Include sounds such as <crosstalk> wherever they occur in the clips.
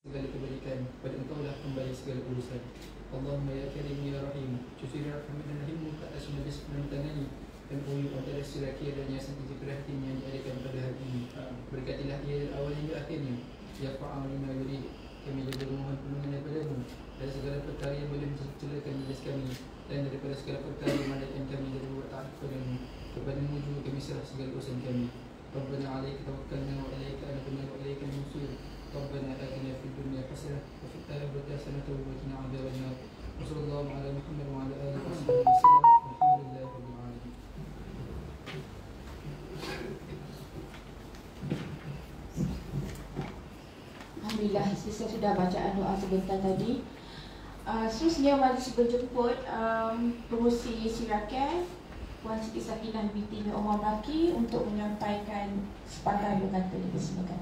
segala kebaikan pada engkau lah kembali segala urusan. Allahumma ya karim ya rahim. Jazira kami dan rahimmu ke atas majlis penantangani dan kami antara siraki dan yang sentiasa perhatian yang diadakan pada hari ini. Berkatilah ia awal hingga akhirnya. Ya fa'am lima yuri kami juga memohon penungan daripada mu dan segala perkara yang boleh mencelakan majlis kami dan daripada segala perkara yang mengadakan kami dari wata'at kepada mu kepada mu juga kami serah segala urusan kami. Rabbana alaika tawakkalna wa alaika anakuna wa alaika musuh ربنا اتنا في الدنيا حسنه وفي الاخره حسنه وقنا عذاب النار وصلى الله على محمد وعلى اله وصحبه وسلم والحمد لله رب العالمين Alhamdulillah, saya sudah baca doa sebentar tadi. Uh, seterusnya majlis berjemput um, pengurusi Sirakel Puan Siti Sakinah binti Omar Baki untuk menyampaikan sepatah dua kata dipersilakan.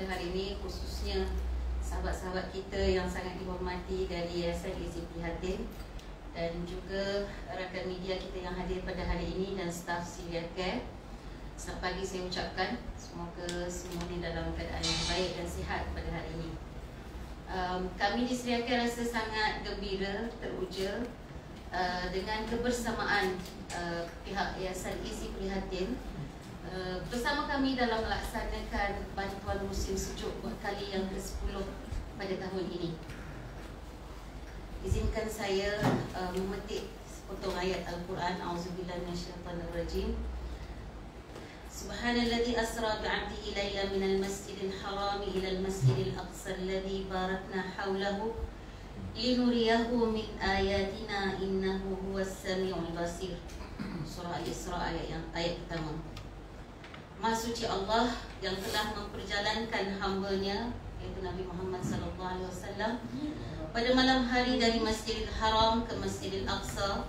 pada hari ini Khususnya sahabat-sahabat kita yang sangat dihormati dari Yayasan Izzy Prihatin Dan juga rakan media kita yang hadir pada hari ini dan staf Syria Care. Selamat pagi saya ucapkan. Semoga semua ini dalam keadaan yang baik dan sihat pada hari ini. Um, Kami di Syria Care rasa sangat gembira, teruja uh, dengan kebersamaan uh, pihak Yayasan Isi Prihatin uh, bersama kami dalam melaksanakan bantuan musim sejuk buat kali yang ke-10 pada tahun ini. Izinkan saya uh, memetik sepotong ayat Al-Quran Auzubillah minasyaitanirrajim. Subhanalladzi asra bi'abdihi layla minal masjidil harami ilal masjidil aqsa alladzi barakna hawlahu linuriyahu min ayatina innahu huwas samiul basir surah al-isra ayat yang ayat pertama Suci Allah yang telah memperjalankan hamba-Nya iaitu Nabi Muhammad sallallahu alaihi wasallam pada malam hari dari Masjidil Haram ke Masjidil Aqsa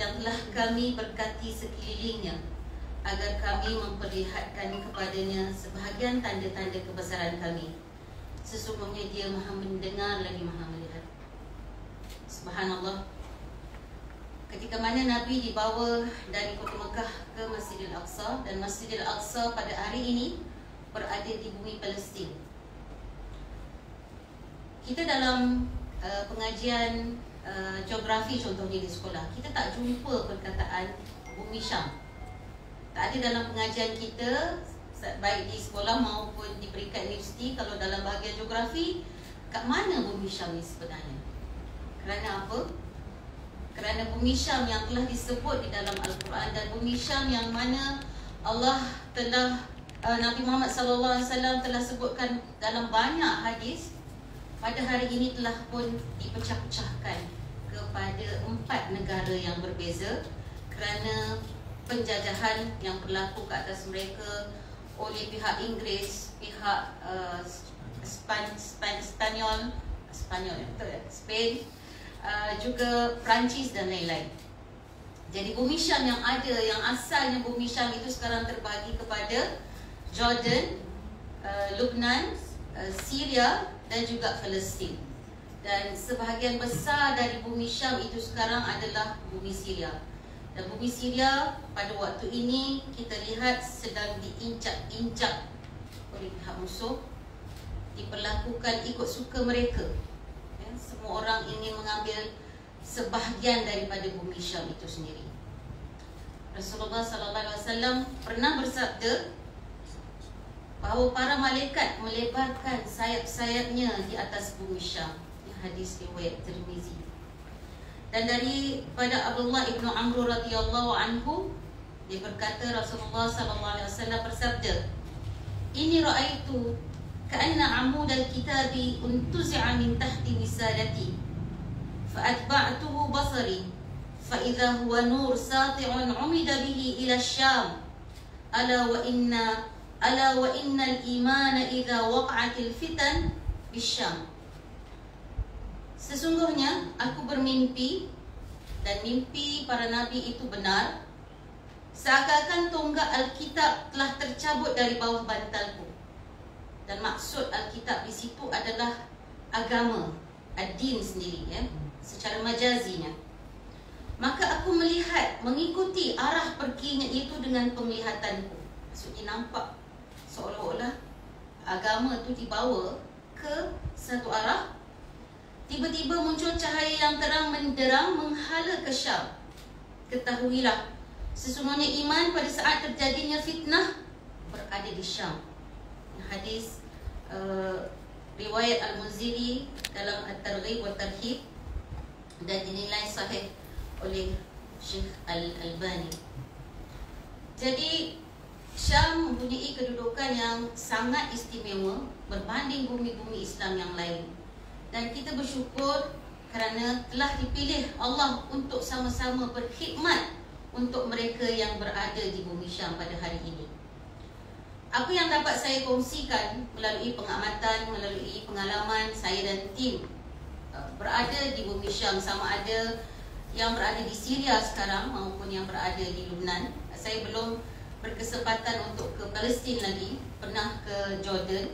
yang telah kami berkati sekelilingnya agar kami memperlihatkan kepadanya sebahagian tanda-tanda kebesaran kami. Sesungguhnya dia maha mendengar lagi maha melihat. Subhanallah Ketika mana Nabi dibawa dari kota Mekah ke Masjidil Aqsa Dan Masjidil Aqsa pada hari ini berada di bumi Palestin Kita dalam uh, pengajian uh, geografi contohnya di sekolah Kita tak jumpa perkataan bumi Syam Tak ada dalam pengajian kita Baik di sekolah maupun di peringkat universiti Kalau dalam bahagian geografi Kat mana bumi Syam ni sebenarnya? Kerana apa? Kerana bumi Syam yang telah disebut di dalam Al-Quran dan bumi Syam yang mana Allah telah uh, Nabi Muhammad SAW telah sebutkan dalam banyak hadis pada hari ini telah pun dipecah-pecahkan kepada empat negara yang berbeza kerana penjajahan yang berlaku ke atas mereka oleh pihak Inggeris, pihak uh, Span, Span, Spanyol, Spanyol betul ya? Spain, uh, juga Perancis dan lain-lain. Jadi bumi Syam yang ada, yang asalnya bumi Syam itu sekarang terbagi kepada Jordan, uh, Lebanon, uh, Syria dan juga Palestin. Dan sebahagian besar dari bumi Syam itu sekarang adalah bumi Syria. Dan bumi Syria pada waktu ini kita lihat sedang diinjak-injak oleh pihak musuh diperlakukan ikut suka mereka semua orang ingin mengambil sebahagian daripada bumi Syam itu sendiri. Rasulullah sallallahu alaihi wasallam pernah bersabda bahawa para malaikat melebarkan sayap-sayapnya di atas bumi Syam. Ini hadis riwayat Tirmizi. Dan dari pada Abdullah ibnu Amr radhiyallahu anhu dia berkata Rasulullah sallallahu alaihi wasallam bersabda ini raaitu كأن عمود الكتاب انتزع من تحت وسادتي فأتبعته بصري فإذا هو نور ساطع عمد به إلى الشام ألا وإن ألا وإن الإيمان إذا وقعت الفتن بالشام Sesungguhnya aku bermimpi dan mimpi para nabi itu benar seakan-akan tonggak Alkitab telah tercabut dari bawah bantalku dan maksud Alkitab di situ adalah agama, ad-din sendiri ya, secara majazinya. Maka aku melihat mengikuti arah perginya itu dengan penglihatanku. Maksudnya nampak seolah-olah agama itu dibawa ke satu arah. Tiba-tiba muncul cahaya yang terang menderang menghala ke Syam. Ketahuilah, sesungguhnya iman pada saat terjadinya fitnah berada di Syam. Hadis uh, riwayat Al-Muziri dalam At-Targhib wa Tarhib dan dinilai sahih oleh Syekh Al-Albani. Jadi Syam mempunyai kedudukan yang sangat istimewa berbanding bumi-bumi Islam yang lain. Dan kita bersyukur kerana telah dipilih Allah untuk sama-sama berkhidmat untuk mereka yang berada di bumi Syam pada hari ini. Apa yang dapat saya kongsikan melalui pengamatan, melalui pengalaman saya dan tim uh, berada di bumi Syam sama ada yang berada di Syria sekarang maupun yang berada di Lebanon. Saya belum berkesempatan untuk ke Palestin lagi, pernah ke Jordan.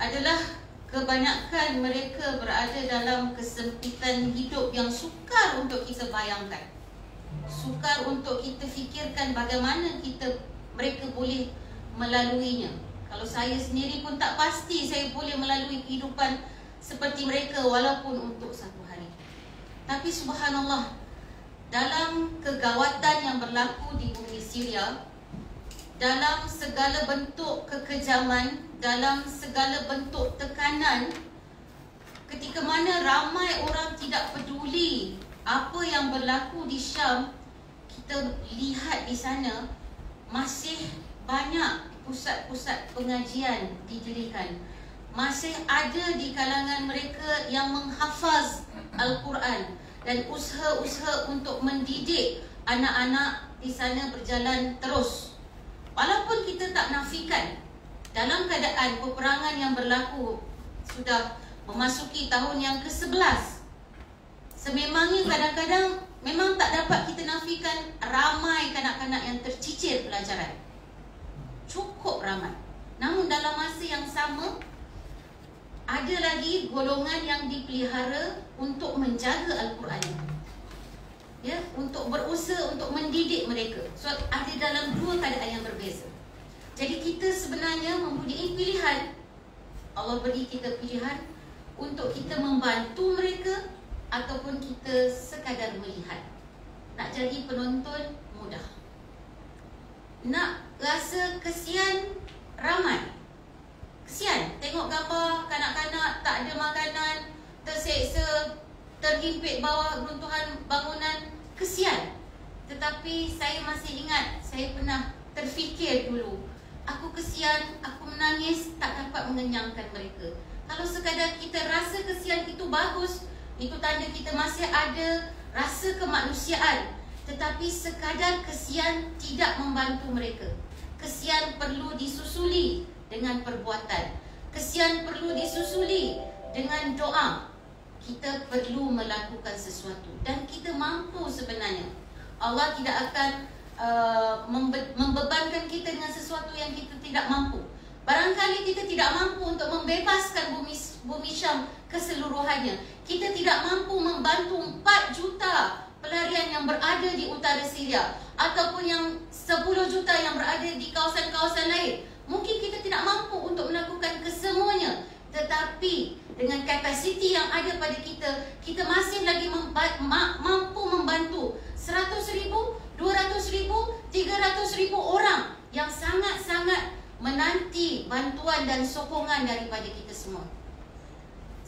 Adalah kebanyakan mereka berada dalam kesempitan hidup yang sukar untuk kita bayangkan. Sukar untuk kita fikirkan bagaimana kita mereka boleh melaluinya. Kalau saya sendiri pun tak pasti saya boleh melalui kehidupan seperti mereka walaupun untuk satu tapi subhanallah dalam kegawatan yang berlaku di bumi Syria dalam segala bentuk kekejaman dalam segala bentuk tekanan ketika mana ramai orang tidak peduli apa yang berlaku di Syam kita lihat di sana masih banyak pusat-pusat pengajian didirikan masih ada di kalangan mereka yang menghafaz Al-Quran dan usaha-usaha untuk mendidik anak-anak di sana berjalan terus. Walaupun kita tak nafikan dalam keadaan peperangan yang berlaku sudah memasuki tahun yang ke-11. Sememangnya kadang-kadang memang tak dapat kita nafikan ramai kanak-kanak yang tercicir pelajaran. Cukup ramai. Namun dalam masa yang sama, ada lagi golongan yang dipelihara untuk menjaga Al-Quran. Ya untuk berusaha untuk mendidik mereka. So ada dalam dua keadaan yang berbeza. Jadi kita sebenarnya mempunyai pilihan. Allah beri kita pilihan untuk kita membantu mereka ataupun kita sekadar melihat. Nak jadi penonton mudah. Nak rasa kesian ramai Kesian tengok gambar kanak-kanak tak ada makanan, terseksa, terhimpit bawah runtuhan bangunan. Kesian. Tetapi saya masih ingat, saya pernah terfikir dulu. Aku kesian, aku menangis, tak dapat mengenyangkan mereka. Kalau sekadar kita rasa kesian itu bagus, itu tanda kita masih ada rasa kemanusiaan. Tetapi sekadar kesian tidak membantu mereka. Kesian perlu disusuli dengan perbuatan. Kesian perlu disusuli dengan doa. Kita perlu melakukan sesuatu dan kita mampu sebenarnya. Allah tidak akan uh, membe- membebankan kita dengan sesuatu yang kita tidak mampu. Barangkali kita tidak mampu untuk membebaskan bumi bumi Syam keseluruhannya. Kita tidak mampu membantu 4 juta pelarian yang berada di utara Syria ataupun yang 10 juta yang berada di kawasan-kawasan lain. Mungkin kita tidak mampu untuk melakukan kesemuanya Tetapi dengan kapasiti yang ada pada kita Kita masih lagi mampu membantu 100 ribu, 200 ribu, 300 ribu orang Yang sangat-sangat menanti bantuan dan sokongan daripada kita semua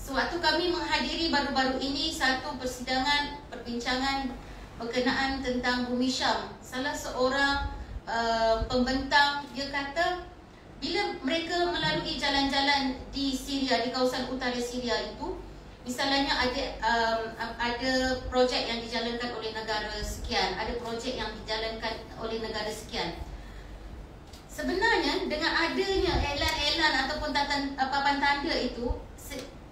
Sewaktu kami menghadiri baru-baru ini Satu persidangan, perbincangan berkenaan tentang Bumi Syam. Salah seorang uh, pembentang dia kata bila mereka melalui jalan-jalan di Syria di kawasan utara Syria itu misalnya ada um, ada projek yang dijalankan oleh negara sekian ada projek yang dijalankan oleh negara sekian. Sebenarnya dengan adanya elan-elan ataupun tatan, papan tanda itu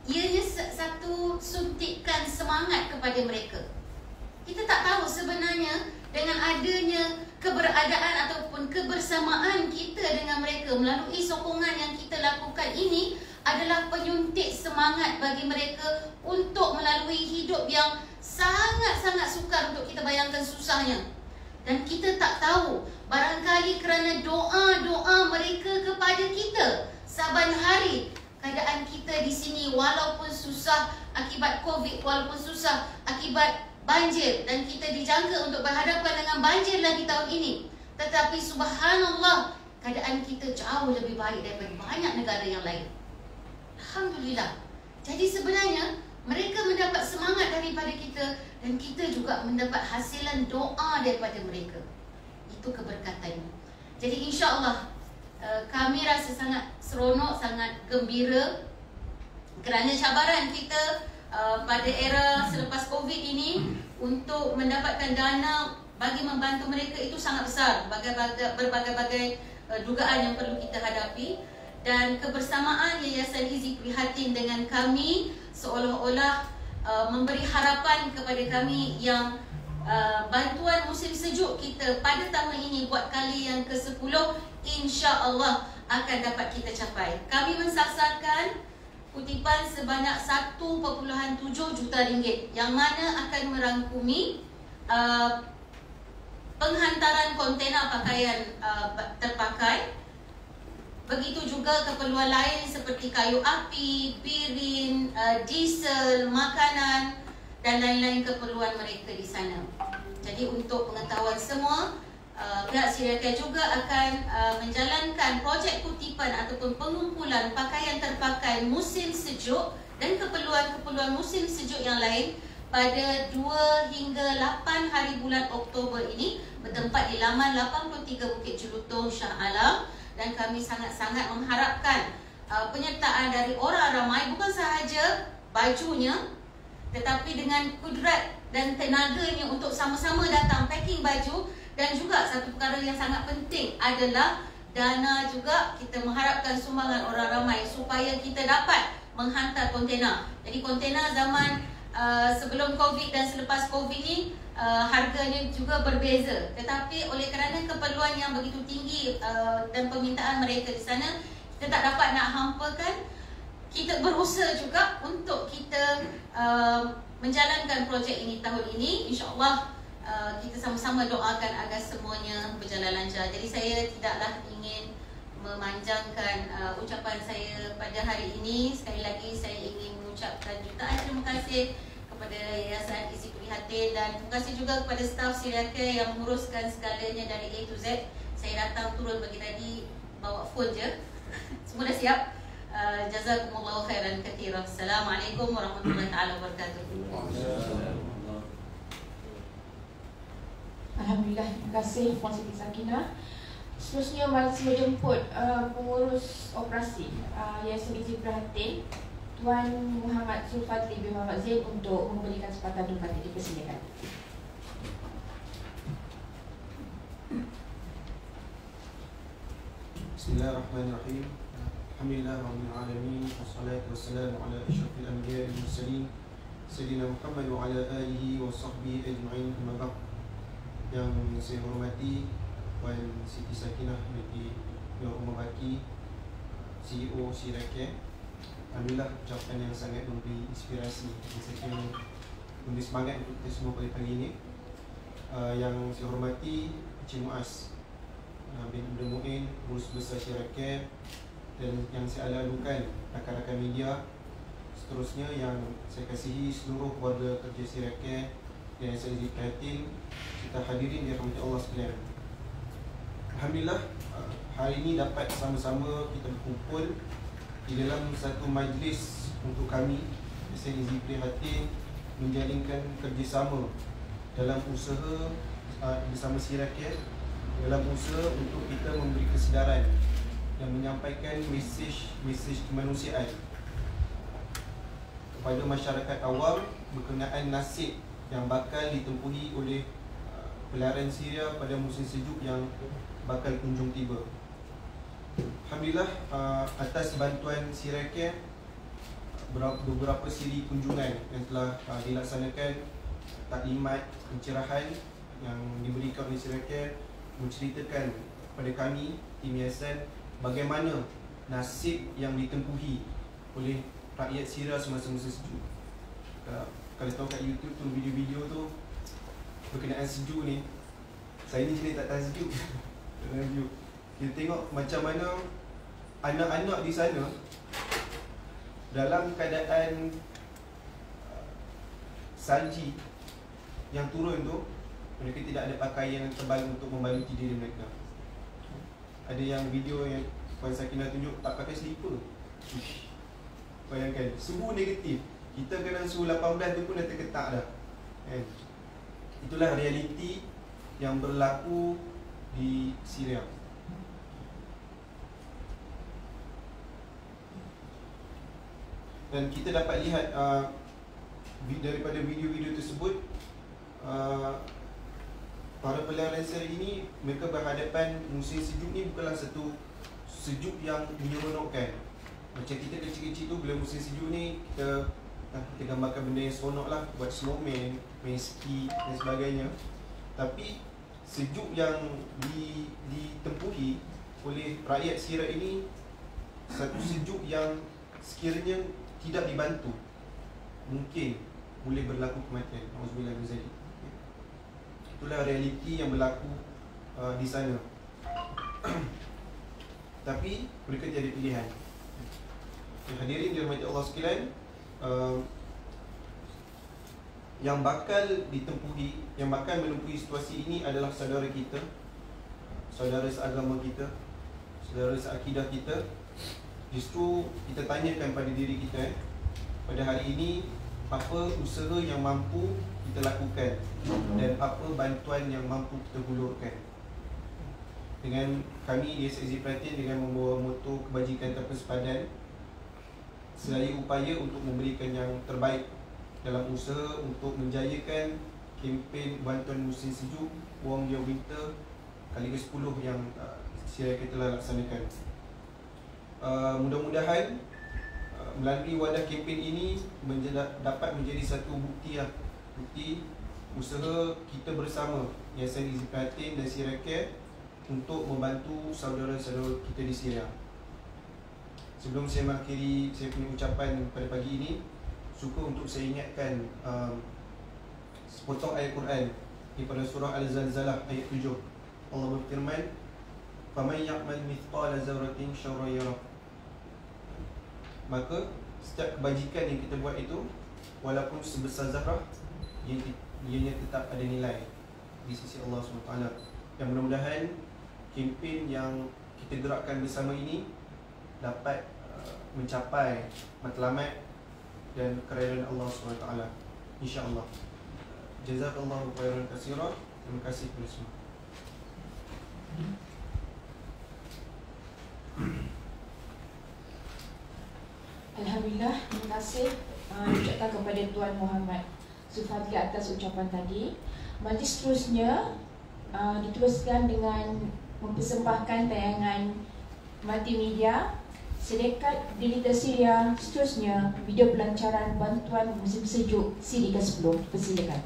ianya satu suntikan semangat kepada mereka Kita tak tahu sebenarnya dengan adanya keberadaan ataupun kebersamaan kita dengan mereka melalui sokongan yang kita lakukan ini adalah penyuntik semangat bagi mereka untuk melalui hidup yang sangat-sangat sukar untuk kita bayangkan susahnya. Dan kita tak tahu barangkali kerana doa-doa mereka kepada kita saban hari keadaan kita di sini walaupun susah akibat Covid, walaupun susah akibat banjir dan kita dijangka untuk berhadapan dengan banjir lagi tahun ini. Tetapi subhanallah, keadaan kita jauh lebih baik daripada banyak negara yang lain. Alhamdulillah. Jadi sebenarnya mereka mendapat semangat daripada kita dan kita juga mendapat hasilan doa daripada mereka. Itu keberkatannya. Jadi insya-Allah eh, kami rasa sangat seronok, sangat gembira. Kerana cabaran kita Uh, pada era selepas Covid ini untuk mendapatkan dana bagi membantu mereka itu sangat besar. Berbagai-bagai uh, dugaan yang perlu kita hadapi. Dan kebersamaan Yayasan Izi Prihatin dengan kami seolah-olah uh, memberi harapan kepada kami yang uh, bantuan musim sejuk kita pada tahun ini buat kali yang ke-10 insya-Allah akan dapat kita capai. Kami mensasarkan kutipan sebanyak 1.7 juta ringgit yang mana akan merangkumi uh, penghantaran kontena pakaian uh, terpakai begitu juga keperluan lain seperti kayu api, pirin, uh, diesel, makanan dan lain-lain keperluan mereka di sana. Jadi untuk pengetahuan semua Uh, pihak Siriakai juga akan uh, menjalankan projek kutipan ataupun pengumpulan pakaian terpakai musim sejuk dan keperluan-keperluan musim sejuk yang lain pada 2 hingga 8 hari bulan Oktober ini bertempat di laman 83 Bukit Jelutong Shah Alam dan kami sangat-sangat mengharapkan uh, penyertaan dari orang ramai bukan sahaja bajunya tetapi dengan kudrat dan tenaganya untuk sama-sama datang packing baju dan juga satu perkara yang sangat penting adalah dana juga kita mengharapkan sumbangan orang ramai supaya kita dapat menghantar kontena. Jadi kontena zaman uh, sebelum Covid dan selepas Covid ni uh, harganya juga berbeza. Tetapi oleh kerana keperluan yang begitu tinggi uh, dan permintaan mereka di sana, kita tak dapat nak hampakan. Kita berusaha juga untuk kita uh, menjalankan projek ini tahun ini. InsyaAllah Uh, kita sama-sama doakan agar semuanya berjalan lancar. Jadi saya tidaklah ingin memanjangkan uh, ucapan saya pada hari ini. Sekali lagi saya ingin mengucapkan jutaan terima kasih kepada Yayasan Isi Prihatin dan terima kasih juga kepada staf Siriake yang menguruskan segalanya dari A to Z. Saya datang turun bagi tadi bawa phone je. <laughs> Semua dah siap. Uh, jazakumullahu khairan katsira. Assalamualaikum warahmatullahi wabarakatuh. Alhamdulillah, terima kasih Puan Siti Sakinah. Seterusnya masih menjemput uh, pengurus operasi uh, Yayasan Izin Perhatian Tuan Muhammad Sulfatli bin Muhammad Zain untuk memberikan sepatah duka di persidangan. Bismillahirrahmanirrahim. Alhamdulillah rabbil alamin wassalatu wassalamu ala asyrafil anbiya'i wal mursalin. Sayyidina Muhammad wa ala alihi wa sahbihi ajma'in. Amma yang saya hormati Puan Siti Sakinah binti Nur Umar Baki CEO Sirake Alhamdulillah ucapan yang sangat memberi inspirasi. Jadi saya kira memberi semangat untuk kita semua pada pagi ini. Uh, Yang saya hormati Encik Muaz uh, bin Abdul Mu'in Urus Besar Sirake Dan yang saya lalukan rakan-rakan media Seterusnya yang saya kasihi seluruh keluarga kerja Sirake yang saya dikatin kita hadirin di rahmat Allah sekalian. Alhamdulillah hari ini dapat sama-sama kita berkumpul di dalam satu majlis untuk kami SNZ Prihatin menjalinkan kerjasama dalam usaha uh, bersama Sirakyat dalam usaha untuk kita memberi kesedaran dan menyampaikan mesej-mesej kemanusiaan kepada masyarakat awam berkenaan nasib yang bakal ditempuhi oleh uh, pelarian Syria pada musim sejuk yang bakal kunjung tiba. Alhamdulillah uh, atas bantuan Sirake beberapa siri kunjungan yang telah uh, dilaksanakan taklimat pencerahan yang diberikan oleh Syarikat menceritakan kepada kami tim Yayasan bagaimana nasib yang ditempuhi oleh rakyat Syria semasa-masa sejuk. Uh, kalau tahu kat YouTube tu video-video tu berkenaan sejuk ni saya ni sejuk. <laughs> Tak tahan sejuk. Kita tengok macam mana anak-anak di sana dalam keadaan uh, salji yang turun tu mereka tidak ada pakaian yang tebal untuk membaluti diri mereka. Ada yang video yang Puan Sakinah tunjuk tak pakai. Uish. Bayangkan, suhu negatif. Kita kena suhu 18 tu pun dah terketak dah. Kan? Itulah realiti yang berlaku di Syria. Dan kita dapat lihat uh, daripada video-video tersebut uh, para pelayan lansia ini mereka berhadapan musim sejuk ni bukanlah satu sejuk yang menyeronokkan. Macam kita kecil-kecil tu bila musim sejuk ni kita ah, kita gambarkan benda yang seronok lah buat snowman, main ski dan sebagainya. Tapi sejuk yang di, ditempuhi oleh rakyat Syria ini satu sejuk yang sekiranya tidak dibantu mungkin boleh berlaku kematian. Alhamdulillah Ghazali itulah realiti yang berlaku uh, di sana. <clears throat> Tapi mereka tiada pilihan. Hadirin dirahmati Allah sekalian uh, yang bakal ditempuhi yang bakal menempuhi situasi ini adalah saudara kita saudara seagama kita saudara seakidah kita. Justru kita tanyakan pada diri kita eh, Pada hari ini Apa usaha yang mampu kita lakukan Dan apa bantuan yang mampu kita hulurkan. Dengan kami di SXZ Perhatian Dengan membawa moto kebajikan tanpa sepadan Selaya upaya untuk memberikan yang terbaik Dalam usaha untuk menjayakan Kempen bantuan musim sejuk Warm Year Winter Kali ke-10 yang uh, kita telah laksanakan. Uh, mudah-mudahan melalui wadah kempen ini menjadi, dapat menjadi satu bukti lah bukti usaha kita bersama Yayasan Gizi Prihatin dan Sirake untuk membantu saudara-saudara kita di Syria. Sebelum saya mengakhiri saya punya ucapan pada pagi ini, suka untuk saya ingatkan um, sepotong ayat Quran daripada surah Al-Zalzalah ayat 7. Allah berfirman, "Faman ya'mal mithqala dzarratin syarran yarah." Maka setiap kebajikan yang kita buat itu walaupun sebesar zarah ianya tetap ada nilai di sisi Allah SWT yang mudah-mudahan kempen yang kita gerakkan bersama ini dapat uh, mencapai matlamat dan keredaan Allah SWT insyaAllah. Jazakallahu khairan kasira terima kasih kepada semua Alhamdulillah, terima kasih uh, ucapkan kepada Tuan Muhammad Sufadli atas ucapan tadi. Majlis seterusnya uh, diteruskan dengan mempersembahkan tayangan multimedia Sedekat Delita Syria seterusnya video pelancaran bantuan musim sejuk siri ke-10. Persilakan.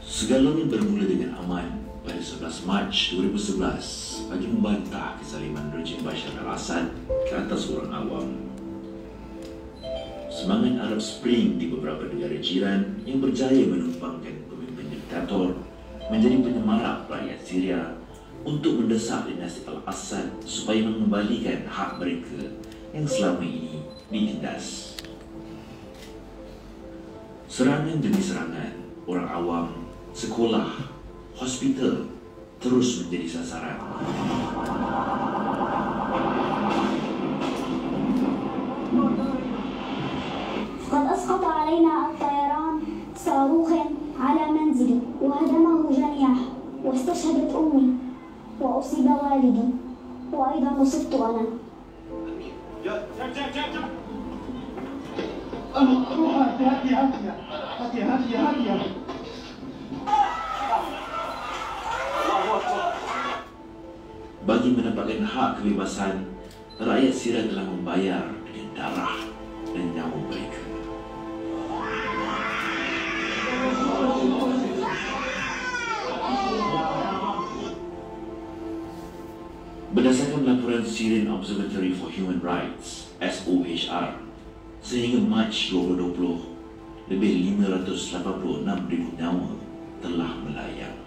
Segalanya bermula dengan aman pada 11 Mac 2011 bagi membantah kezaliman rejim Bashar al-Assad ke atas orang awam. Semangat Arab Spring di beberapa negara jiran yang berjaya menumpangkan pemimpin diktator menjadi penyemarak rakyat Syria untuk mendesak dinasti al-Assad supaya mengembalikan hak mereka yang selama ini ditindas. Serangan demi serangan, orang awam, sekolah, hospital terus menjadi sasaran. قد أسقط علينا الطيران صاروخ على منزلي وهدمه جميعه واستشهدت أمي وأصيب والدي. وأيضا أصبت أنا. هاتي هاتي هاتي هاتي هاتي هاتي Bagi mendapatkan hak kebebasan, rakyat Syria telah membayar dengan darah dan nyawa mereka. Berdasarkan laporan Syrian Observatory for Human Rights SOHR sehingga Mac 2020 lebih 586 ribu nyawa telah melayang.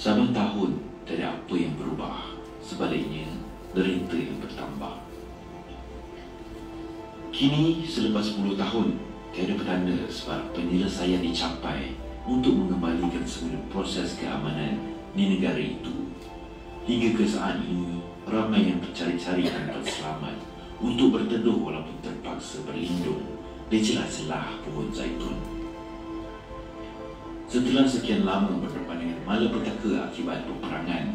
Sama tahun dari apa yang berubah, sebaliknya derita yang bertambah. Kini selepas 10 tahun, tiada petanda sebab penyelesaian dicapai untuk mengembalikan semula proses keamanan di negara itu. Hingga ke saat ini, ramai yang bercari-cari tempat selamat untuk berteduh walaupun terpaksa berlindung di celah-celah pohon zaitun. Setelah sekian lama dengan malapetaka akibat peperangan,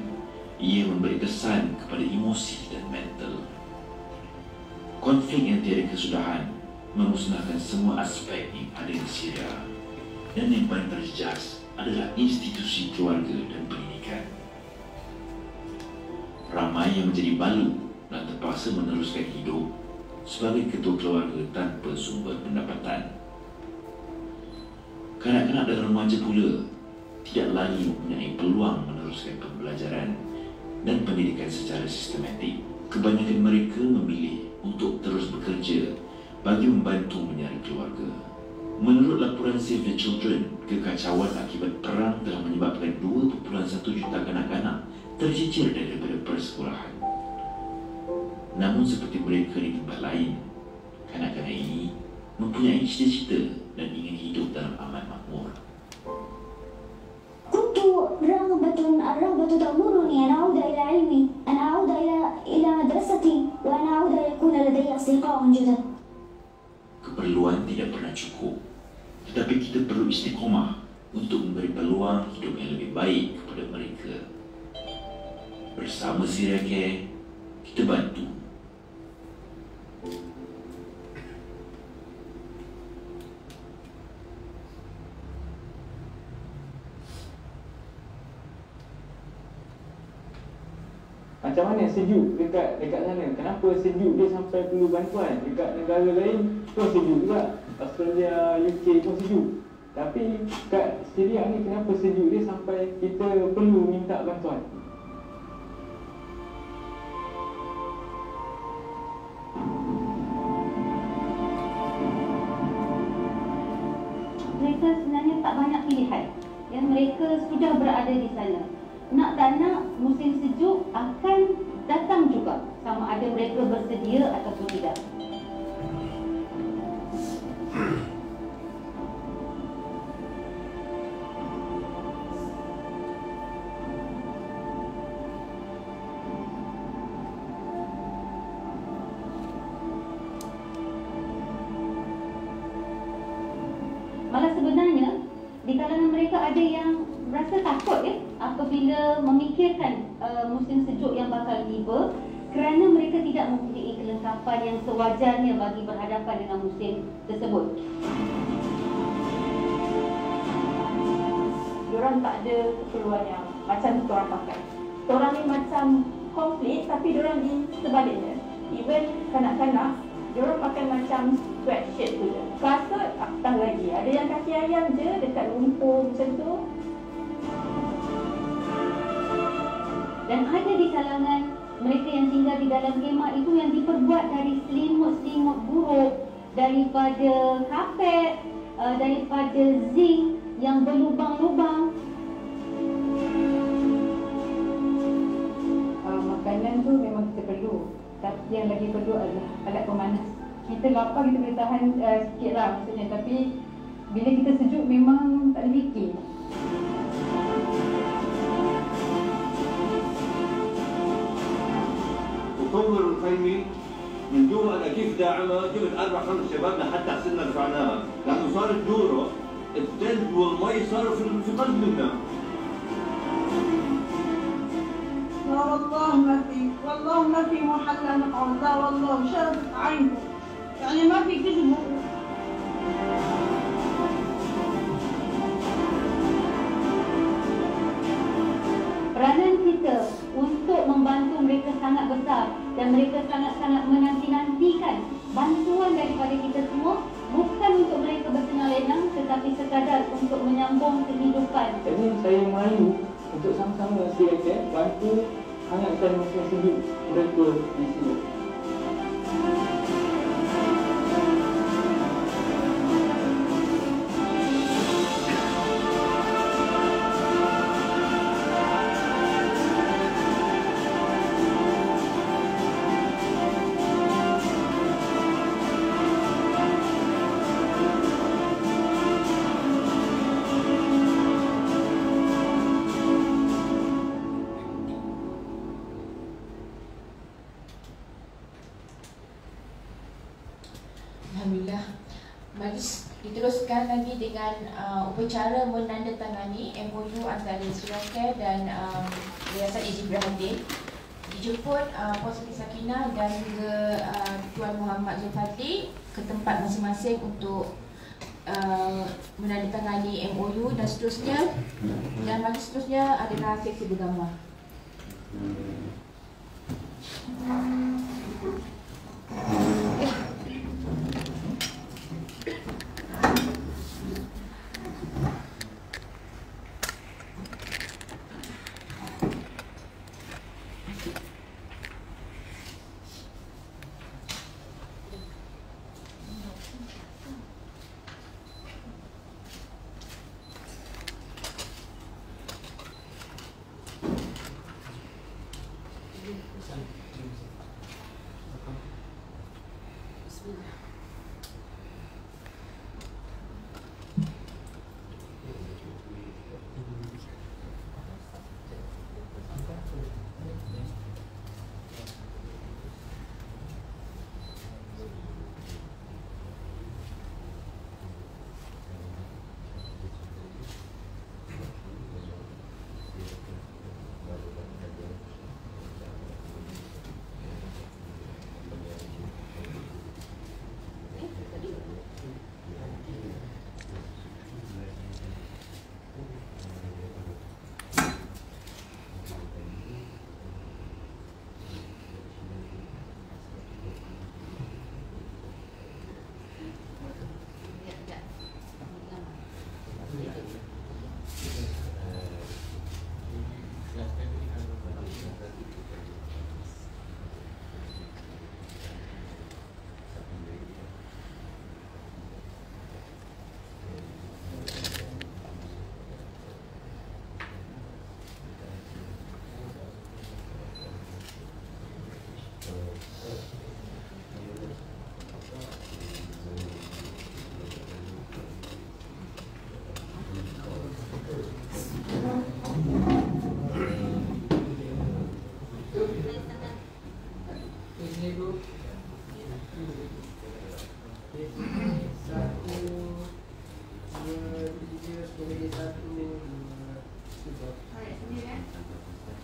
ia memberi kesan kepada emosi dan mental. Konflik yang tiada kesudahan memusnahkan semua aspek yang ada di Syria dan yang paling terjejas adalah institusi keluarga dan pendidikan. Ramai yang menjadi balu dan terpaksa meneruskan hidup sebagai ketua keluarga tanpa sumber pendapatan. Kanak-kanak dan remaja pula tidak lagi mempunyai peluang meneruskan pembelajaran dan pendidikan secara sistematik. Kebanyakan mereka memilih untuk terus bekerja bagi membantu mencari keluarga. Menurut laporan Save the Children, kekacauan akibat perang telah menyebabkan 2.1 juta kanak-kanak tercicir daripada persekolahan. Namun seperti mereka di tempat lain, kanak-kanak ini mempunyai cita-cita dan ingin hidup dalam aman makmur. رغبة الرغبة تأمرني أن أعود إلى علمي أن أعود إلى إلى مدرستي وأن أعود يكون لدي أصدقاء جدد Keperluan tidak pernah cukup, tetapi kita perlu istiqomah untuk memberi peluang hidup yang lebih baik kepada mereka. Bersama Syria Care, kita bantu Sejuk dekat dekat sana? Kenapa sejuk dia sampai perlu bantuan? Dekat negara lain pun sejuk juga. Australia, UK pun sejuk. Tapi kat Syria ni kenapa sejuk dia sampai kita perlu minta bantuan? mereka sebenarnya tak banyak pilihan ya mereka sudah berada di sana nak tak nak musim sejuk akan datang juga sama ada mereka bersedia ataupun tidak berhadapan dengan musim tersebut. Diorang tak ada keperluan yang macam tu orang pakai. Orang ni macam konflik tapi diorang ni sebaliknya. Even kanak-kanak, diorang pakai macam sweatshirt tu je. Kasut, apatah lagi. Ada yang kaki ayam je dekat lumpur macam tu. Dan ada di kalangan mereka yang tinggal di dalam kemah itu yang diperbuat dari selimut-selimut buruk, daripada kapet, uh, daripada zinc yang berlubang-lubang. Uh, makanan tu memang kita perlu. Tapi yang lagi perlu adalah alat pemanas. Kita lapar kita boleh tahan uh, sikit lah maksudnya. Tapi bila kita sejuk memang tak boleh fikir. وتنظر الخيمي من جوا أنا كيف داعمه جبت أربع خمس شباب لحتى حسنا رفعناها لأنه صارت دوره الثلج والمي صاروا في قلب منها. لا والله ما في والله ما في محل نقعد لا والله شربت عينه يعني ما في تجمع Peranan kita untuk membantu mereka sangat besar. Dan mereka sangat-sangat menanti-nantikan bantuan daripada kita semua bukan untuk mereka bersenang lenang tetapi sekadar untuk menyambung kehidupan. Jadi saya malu untuk sama-sama silakan bantu hangatkan masa sejuk mereka di sini. Dengan uh, upacara menandatangani MOU antara Lanka dan um, Yayasan Eji Ibrahim dijemput uh, Puan Siti Sakinah dan juga uh, Tuan Muhammad Zulfati ke tempat masing-masing untuk uh, menandatangani MOU dan seterusnya. Dan majlis seterusnya adalah seksi bergambar. Ini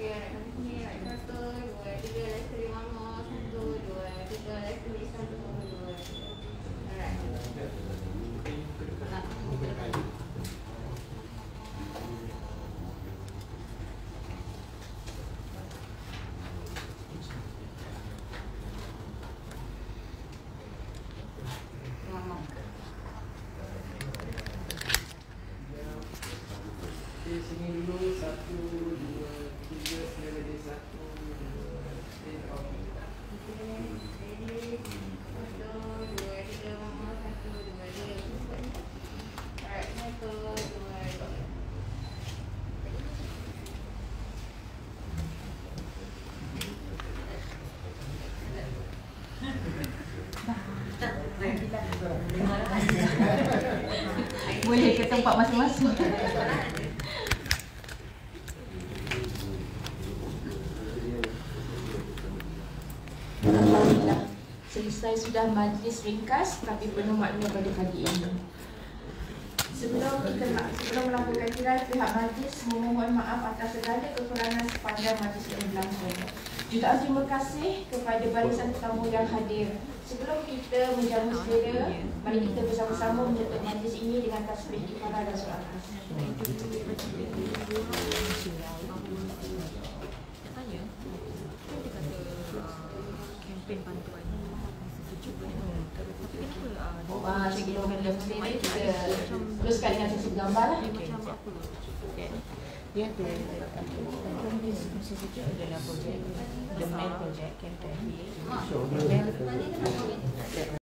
Okey, alright, kami sini. Alright, satu, dua, tiga, lagi sekali mama. Satu, dua, tiga, lagi sekali satu, dua, tiga. Alright. Nak, buka depan. Mama. Di sini dulu satu, dua, tiga, kemudian lagi satu, dua, tiga. Okey. Boleh ke tempat masing-masing. Alhamdulillah. Selesai sudah majlis ringkas tapi penuh makna pada pagi ini. Sebelum kita sebelum melakukan tirai pihak majlis memohon maaf atas segala kekurangan sepanjang majlis yang berlangsung. Jutaan terima kasih kepada barisan tetamu yang hadir. Sebelum kita menjamu selera, mari kita bersama-sama menutup majlis ini dengan tasbih kifarah dan uh, sebelum lepas ni kita teruskan dengan sesi gambar lah. Dia Yeah, the, the, the, the, the, the,